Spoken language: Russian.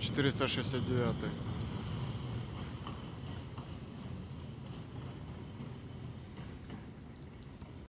469